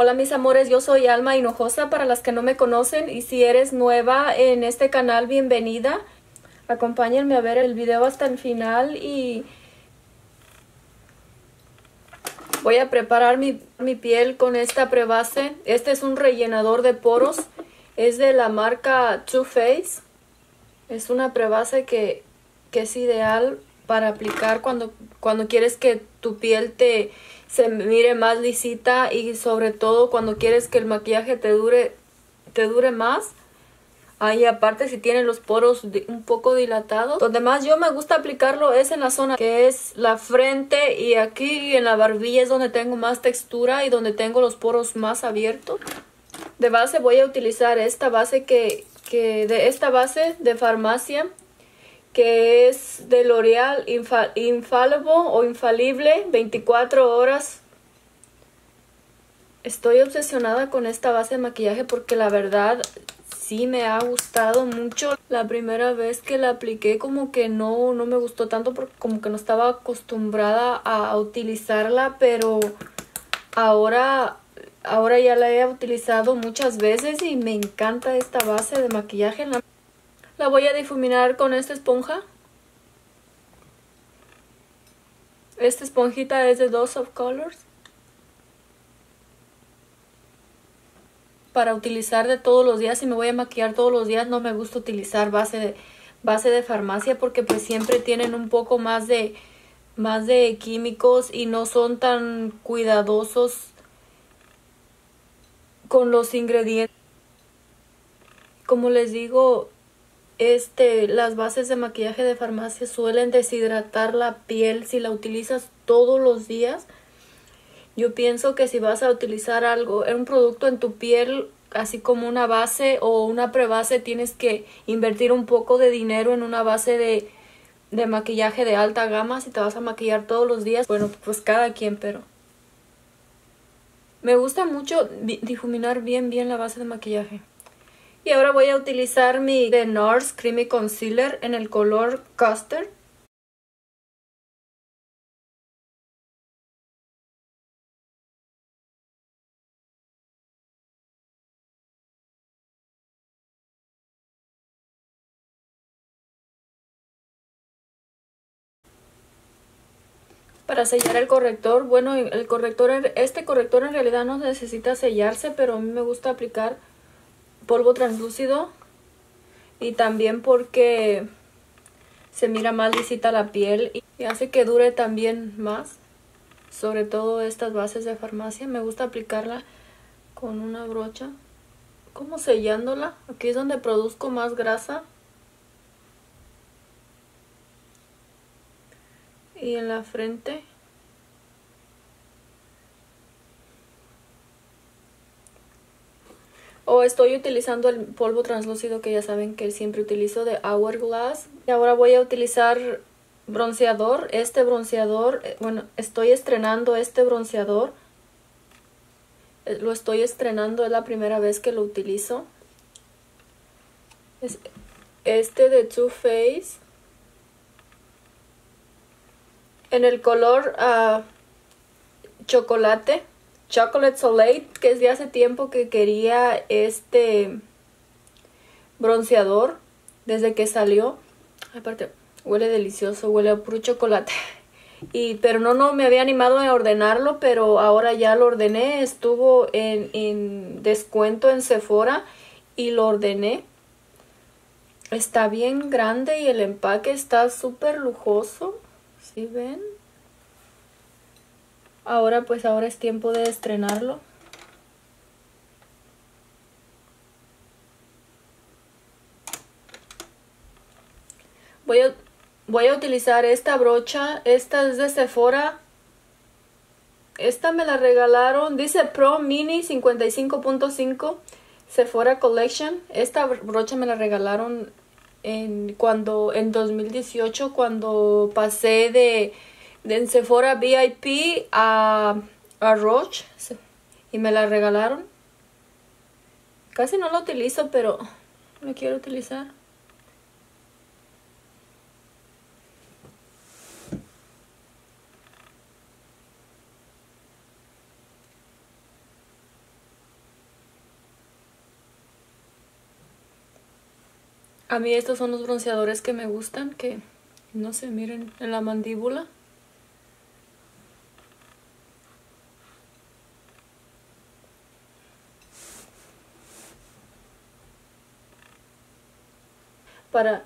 Hola mis amores, yo soy Alma Hinojosa para las que no me conocen y si eres nueva en este canal, bienvenida. Acompáñenme a ver el video hasta el final y voy a preparar mi, mi piel con esta prebase. Este es un rellenador de poros, es de la marca Too Faced. Es una prebase que, que es ideal para aplicar cuando, cuando quieres que tu piel te se mire más lisita y sobre todo cuando quieres que el maquillaje te dure, te dure más. Ahí aparte si tienen los poros un poco dilatados. Donde más yo me gusta aplicarlo es en la zona que es la frente y aquí en la barbilla es donde tengo más textura y donde tengo los poros más abiertos. De base voy a utilizar esta base que, que de esta base de farmacia que es de L'Oreal Infallible o Infalible 24 horas. Estoy obsesionada con esta base de maquillaje porque la verdad sí me ha gustado mucho. La primera vez que la apliqué como que no, no me gustó tanto porque como que no estaba acostumbrada a utilizarla, pero ahora, ahora ya la he utilizado muchas veces y me encanta esta base de maquillaje. La voy a difuminar con esta esponja. Esta esponjita es de Dose of Colors. Para utilizar de todos los días, si me voy a maquillar todos los días, no me gusta utilizar base de, base de farmacia porque pues siempre tienen un poco más de, más de químicos y no son tan cuidadosos con los ingredientes. Como les digo, este, las bases de maquillaje de farmacia suelen deshidratar la piel si la utilizas todos los días. Yo pienso que si vas a utilizar algo, un producto en tu piel, así como una base o una prebase, tienes que invertir un poco de dinero en una base de, de maquillaje de alta gama si te vas a maquillar todos los días. Bueno, pues cada quien, pero... Me gusta mucho difuminar bien, bien la base de maquillaje. Y ahora voy a utilizar mi de NARS Creamy Concealer en el color Custard. para sellar el corrector. Bueno, el corrector, este corrector en realidad no necesita sellarse, pero a mí me gusta aplicar polvo translúcido y también porque se mira más lisita la piel y hace que dure también más. Sobre todo estas bases de farmacia. Me gusta aplicarla con una brocha. Como sellándola. Aquí es donde produzco más grasa. Y en la frente. O estoy utilizando el polvo translúcido que ya saben que siempre utilizo de Hourglass. Y ahora voy a utilizar bronceador. Este bronceador, eh, bueno, estoy estrenando este bronceador. Eh, lo estoy estrenando, es la primera vez que lo utilizo. Es este de Too Faced. En el color uh, chocolate. Chocolate Soleil, que es de hace tiempo que quería este bronceador desde que salió. Aparte, huele delicioso, huele a puro chocolate. Y, pero no, no me había animado a ordenarlo, pero ahora ya lo ordené. Estuvo en, en descuento en Sephora y lo ordené. Está bien grande y el empaque está súper lujoso. ¿Sí ven? Ahora pues ahora es tiempo de estrenarlo. Voy a, voy a utilizar esta brocha. Esta es de Sephora. Esta me la regalaron. Dice Pro Mini 55.5 Sephora Collection. Esta brocha me la regalaron en, cuando, en 2018 cuando pasé de de Sephora VIP a, uh, a Roche y me la regalaron. Casi no la utilizo, pero lo quiero utilizar. A mí estos son los bronceadores que me gustan, que no se miren en la mandíbula. Para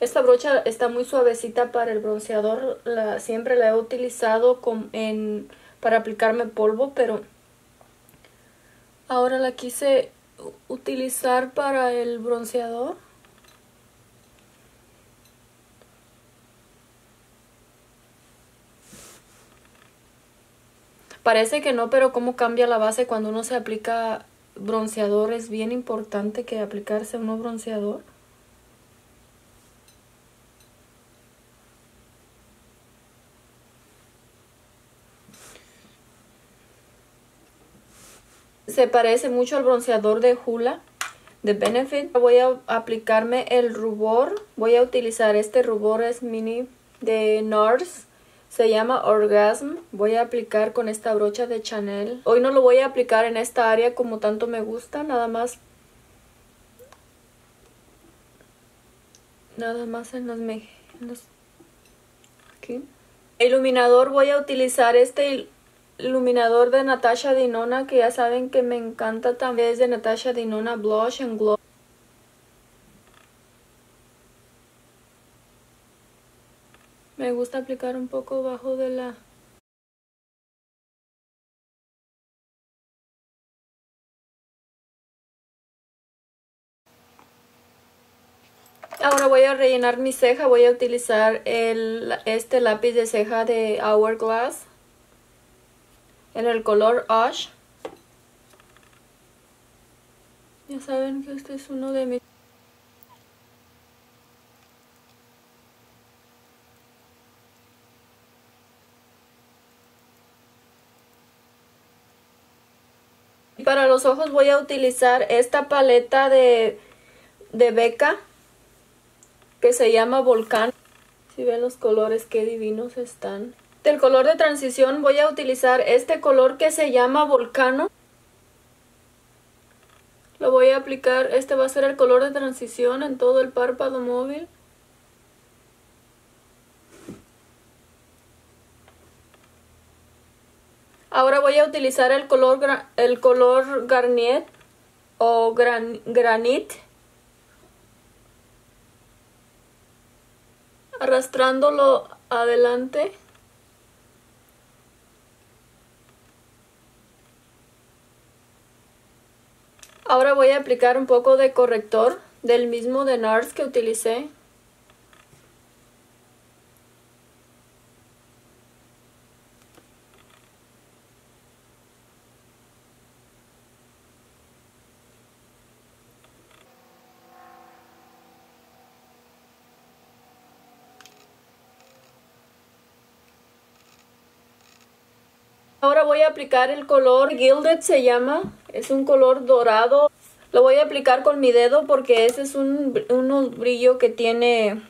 esta brocha está muy suavecita para el bronceador, la, siempre la he utilizado en, para aplicarme polvo, pero ahora la quise utilizar para el bronceador. Parece que no, pero cómo cambia la base cuando uno se aplica bronceador. Es bien importante que aplicarse uno bronceador. Se parece mucho al bronceador de Hula de Benefit. Voy a aplicarme el rubor. Voy a utilizar este rubor es mini de NARS se llama Orgasm. Voy a aplicar con esta brocha de Chanel. Hoy no lo voy a aplicar en esta área como tanto me gusta, nada más. Nada más en los... En aquí. Iluminador voy a utilizar este iluminador de Natasha Dinona que ya saben que me encanta también. Es de Natasha Dinona Blush and Glow. Me gusta aplicar un poco bajo de la... Ahora voy a rellenar mi ceja, voy a utilizar el, este lápiz de ceja de Hourglass en el color Ash. Ya saben que este es uno de mis Para los ojos voy a utilizar esta paleta de, de Beca que se llama Volcán. Si ven los colores, qué divinos están. Del color de transición voy a utilizar este color que se llama Volcano. Lo voy a aplicar, este va a ser el color de transición en todo el párpado móvil. Ahora voy a utilizar el color, el color Garnier o gran, Granite. Arrastrándolo adelante. Ahora voy a aplicar un poco de corrector del mismo de NARS que utilicé. Ahora voy a aplicar el color Gilded se llama. Es un color dorado. Lo voy a aplicar con mi dedo porque ese es un, un brillo que tiene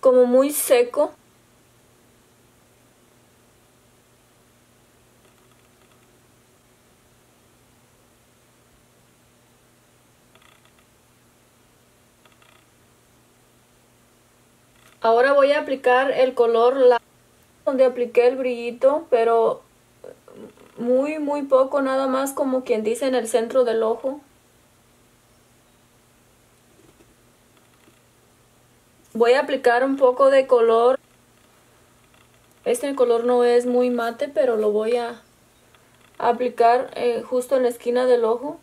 como muy seco. Ahora voy a aplicar el color donde apliqué el brillito, pero muy, muy poco, nada más como quien dice en el centro del ojo. Voy a aplicar un poco de color. Este color no es muy mate, pero lo voy a aplicar eh, justo en la esquina del ojo.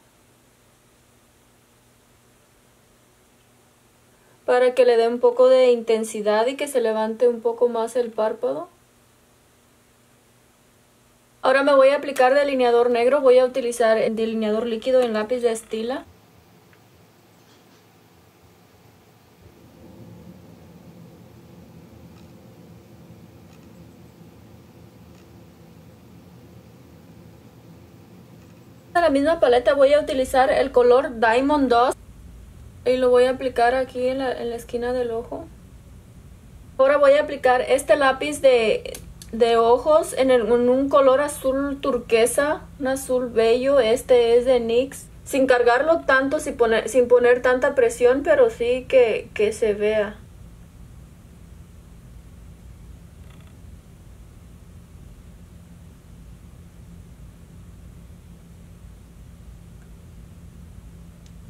Para que le dé un poco de intensidad y que se levante un poco más el párpado. Ahora me voy a aplicar delineador negro. Voy a utilizar el delineador líquido en lápiz de estila. A la misma paleta voy a utilizar el color Diamond 2 y lo voy a aplicar aquí en en la esquina del ojo. Ahora voy a aplicar este lápiz de de ojos en, un color azul turquesa, un azul bello. Este es de NYX. sin cargarlo tanto, sin poner, sin poner tanta presión, pero sí que, que se vea.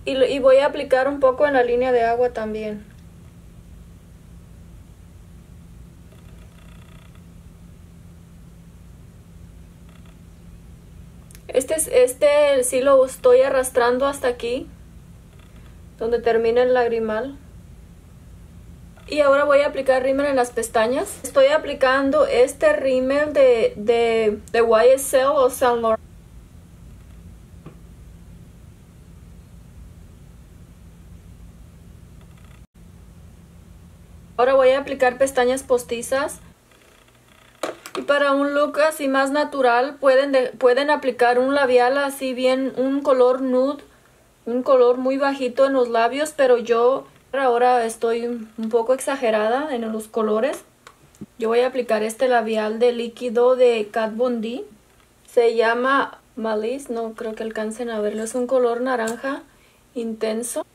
Y, y voy a aplicar un poco en la línea de agua también. Este, este sí lo estoy arrastrando hasta aquí, donde termina el lagrimal. Y ahora voy a aplicar rímel en las pestañas. Estoy aplicando este rímel de, de, de YSL o Saint. Ahora voy a aplicar pestañas postizas. Para un look así más natural pueden, pueden aplicar un labial así bien, un color nude, un color muy bajito en los labios, pero yo ahora estoy un poco exagerada en los colores. Yo voy a aplicar este labial de líquido de Kat Von D. Se llama Malice, no creo que alcancen a verlo, es un color naranja intenso.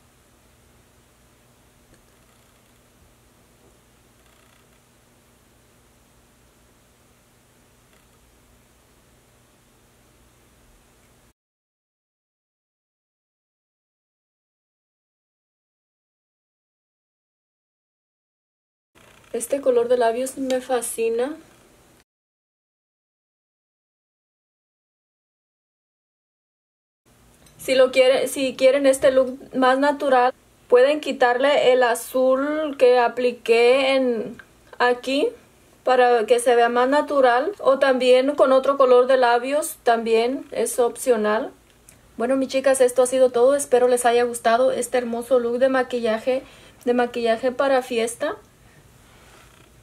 Este color de labios me fascina. Si lo quieren, si quieren este look más natural, pueden quitarle el azul que apliqué en aquí para que se vea más natural o también con otro color de labios también es opcional. Bueno, mis chicas, esto ha sido todo. Espero les haya gustado este hermoso look de maquillaje, de maquillaje para fiesta.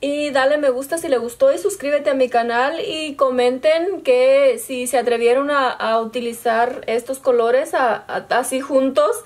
Y dale me gusta si le gustó y suscríbete a mi canal y comenten que si se atrevieron a, utilizar estos colores así juntos,